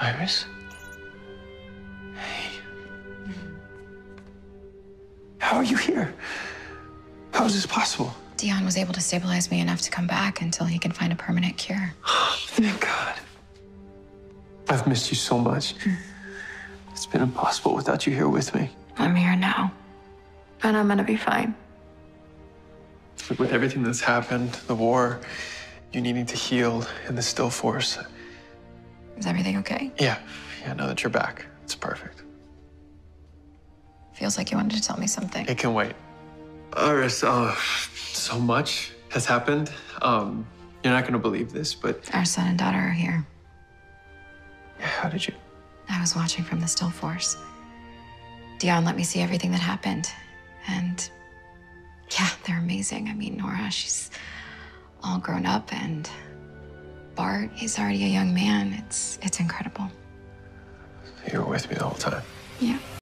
Iris? Hey. How are you here? How is this possible? Deon was able to stabilize me enough to come back until he can find a permanent cure. Thank God. I've missed you so much. Hmm. It's been impossible without you here with me. I'm here now. And I'm gonna be fine. With everything that's happened, the war, you needing to heal, and the still force. Is everything okay? Yeah, yeah, now that you're back, it's perfect. Feels like you wanted to tell me something. It can wait. Iris, uh, so much has happened. Um, you're not gonna believe this, but Our son and daughter are here. Yeah, how did you? I was watching from the still force. Deon let me see everything that happened. And yeah, they're amazing. I mean, Nora, she's all grown up and Bart, he's already a young man. It's it's incredible. You were with me the whole time. Yeah.